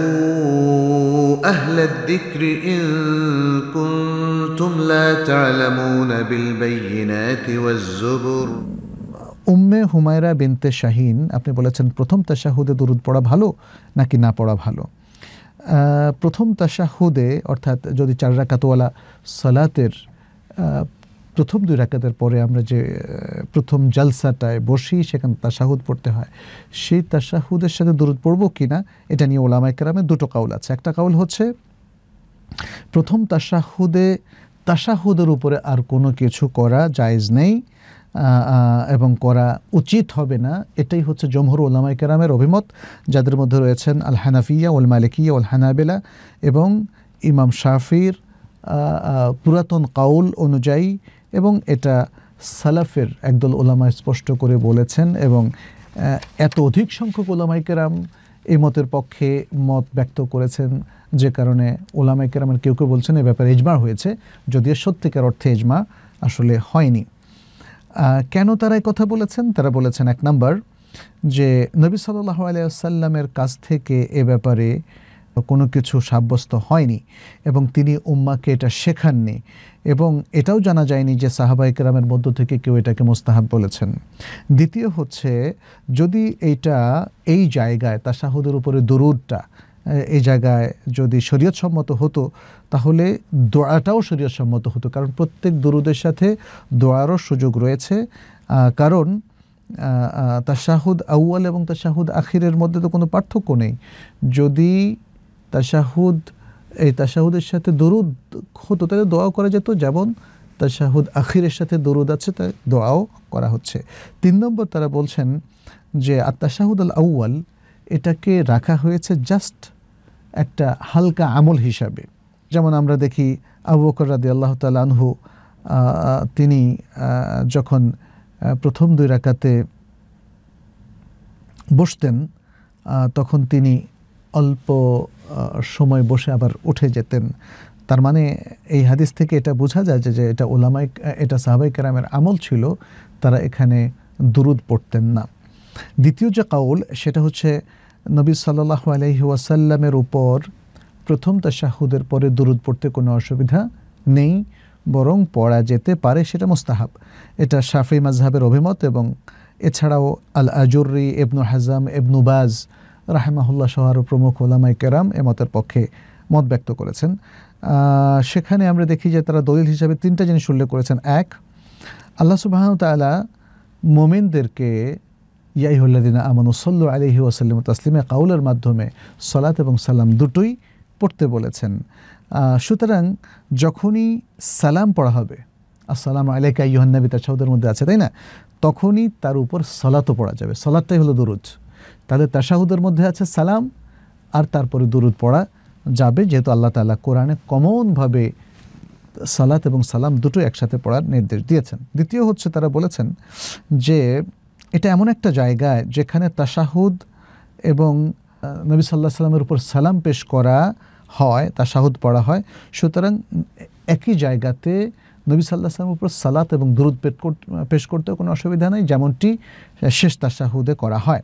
فاسألوا أهل الذكر إن كنتم لا تعلمون بالبينات والزبر উম্মে হুমায়রা বিনতে শাহিন আপনি বলেছেন প্রথম তাশাহুদে দরুদ পড়া ভালো নাকি না পড়া ভালো আহ, প্রথম তাশাহুদে অর্থাৎ যদি চার রাকাতওয়ালা সালাতের আহ, প্রথম দুই রাকাতের পরে আমরা যে প্রথম জালসাটায় বসি, সেখানে তাশাহুদ পড়তে হয়। সেই তাশাহুদের সাথে দূরত পড়ব কি না, এটা নিয়ে ওলামায় কেরামে দুটো কাউল আছে। একটা কাউল হচ্ছে, প্রথম তাশাহুদে, তাশাহুদের উপরে আর কোনো কিছু করা জায়েজ নেই এবং করা উচিত হবে না, এটাই হচ্ছে জমহুর ওলামাই কেরামের অভিমত, যাদের মধ্যে রয়েছেন আল হানাফিয়া ওল মালিকিয়া ওল হানাবেলা এবং ইমাম শাফির পুরাতন কাউল অনুযায়ী এবং এটা সালাফের একদল ওলামা স্পষ্ট করে বলেছেন এবং এত অধিক সংখ্যক ওলামাই কেরাম এই মতের পক্ষে মত ব্যক্ত করেছেন যে কারণে ওলামাইকেরামের কেউ কেউ বলছেন, এ ব্যাপারে এজমা হয়েছে যদিও সত্যিকার অর্থে এজমা আসলে হয়নি। কেন তারা কথা বলেছেন? তারা বলেছেন এক নাম্বার যে নবী সাল্লাহ আলিয়াল্লামের কাছ থেকে এ ব্যাপারে কোনো কিছু সাব্যস্ত হয়নি এবং তিনি উম্মাকে এটা শেখাননি এবং এটাও জানা যায়নি যে সাহাবাই কেরামের মধ্য থেকে কেউ এটাকে মোস্তাহাব বলেছেন। দ্বিতীয় হচ্ছে, যদি এইটা এই জায়গায় তাসাহুদের উপরে দরুদটা এই জায়গায় যদি শরীয়তসম্মত হতো, তাহলে দোয়াটাও শরীয়তসম্মত হতো, কারণ প্রত্যেক দরুদের সাথে দোয়ারও সুযোগ রয়েছে। কারণ তাশাহুদ আউয়াল এবং তাশাহুদ আখিরের মধ্যে তো কোনো পার্থক্য নেই। যদি তাশাহুদ এই তাশাহুদের সাথে দরুদ হতো তাহলে দোয়াও করা যেত যেমন তাশাহুদ আখিরের সাথে দরুদ আছে তাই দোয়াও করা হচ্ছে। তিন নম্বর তারা বলছেন যে আত্মাশাহুদ আল আউয়াল এটাকে রাখা হয়েছে জাস্ট একটা হালকা আমল হিসাবে। যেমন আমরা দেখি আবু বকর রাদি আল্লাহ তাল আনহু আহ, তিনি যখন প্রথম দুই রাকাতে বসতেন তখন তিনি অল্প সময় বসে আবার উঠে যেতেন। তার মানে এই হাদিস থেকে এটা বোঝা যায় যে এটা ওলামাই এটা সাহাবাই কেরামের আমল ছিল, তারা এখানে দুরুদ পড়তেন না। দ্বিতীয় যে কাউল, সেটা হচ্ছে নবী সাল্লাহ আলহি ওয়াসাল্লামের উপর প্রথম তাশাহুদের পরে দুরুদ পড়তে কোনো অসুবিধা নেই, বরং পড়া যেতে পারে সেটা মোস্তাহাব। এটা শাফি মাজহাবের অভিমত এবং এছাড়াও আল আজুরি এবনু হাজাম এবনু বাজ রাহেমাহুল্লাহ সহার প্রমুখ ওলামাই কেরাম এ মতের পক্ষে মত ব্যক্ত করেছেন। সেখানে আমরা দেখি যে তারা দলিল হিসাবে তিনটা জিনিস উল্লেখ করেছেন। এক, আল্লাহ সুবাহ তালা মোমিনদেরকে ইয়াইহুল্লাদিনা আমানু সল্লু আলহি ওসাল্লিম তাসলিমে কাউলের মাধ্যমে সলাত এবং সালাম দুটোই পড়তে বলেছেন। সুতরাং যখনই সালাম পড়া হবে, আসসালাম আলাইকা তার তাসাউদের মধ্যে আছে, তাই না? তখনই তার উপর সলাতও পড়া যাবে। সলাতটাই হলো দুরুদ। তাহলে তাসাহুদের মধ্যে আছে সালাম আর তারপরে দুরুদ পড়া যাবে, যেহেতু আল্লাহ তাআলা কোরআনে কমনভাবে সালাত এবং সালাম দুটো একসাথে পড়ার নির্দেশ দিয়েছেন। দ্বিতীয় হচ্ছে তারা বলেছেন যে এটা এমন একটা জায়গায় যেখানে তাশাহুদ এবং নবী সাল্লাহ সাল্লামের উপর সালাম পেশ করা হয়, তাশাহুদ পড়া হয়। সুতরাং একই জায়গাতে নবী সাল্লাহ সাল্লামের উপর সালাত এবং দুরুদ পেশ কর- পেশ করতেও কোনো অসুবিধা নেই, যেমনটি শেষ তাশাহুদে করা হয়।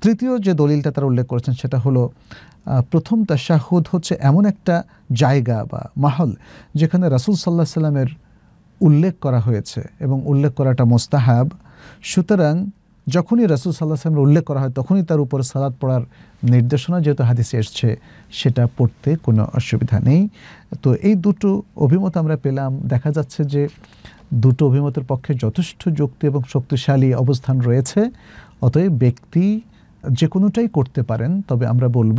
তৃতীয় যে দলিলটা তারা উল্লেখ করেছেন সেটা হলো প্রথম তাশাহুদ হচ্ছে এমন একটা জায়গা বা মাহল যেখানে রাসূল সাল্লাহ সাল্লামের উল্লেখ করা হয়েছে এবং উল্লেখ করাটা মোস্তাহাব। সুতরাং যখনই রাসূল সাল্লাহ সাল্লামের উল্লেখ করা হয়, তখনই তার উপর সালাদ পড়ার নির্দেশনা, যেহেতু হাদিসে এসছে, সেটা পড়তে কোনো অসুবিধা নেই। তো এই দুটো অভিমত আমরা পেলাম। দেখা যাচ্ছে যে দুটো অভিমতের পক্ষে যথেষ্ট যুক্তি এবং শক্তিশালী অবস্থান রয়েছে। অতএব ব্যক্তি যে কোনোটাই করতে পারেন, তবে আমরা বলব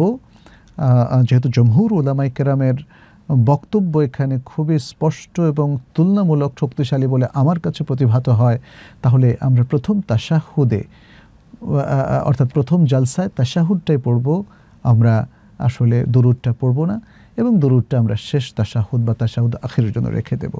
যেহেতু জমহুর ওলামাই কেরামের বক্তব্য এখানে খুবই স্পষ্ট এবং তুলনামূলক শক্তিশালী বলে আমার কাছে প্রতিভাত হয়। তাহলে আমরা প্রথম তাশাহুদে অর্থাৎ প্রথম জালসায় তাশাহুদটাই পড়ব। আমরা আসলে দুরুদটা পড়ব না এবং দুরুদটা আমরা শেষ তাশাহুদ বা তাশাহুদ আখের জন্য রেখে দেব।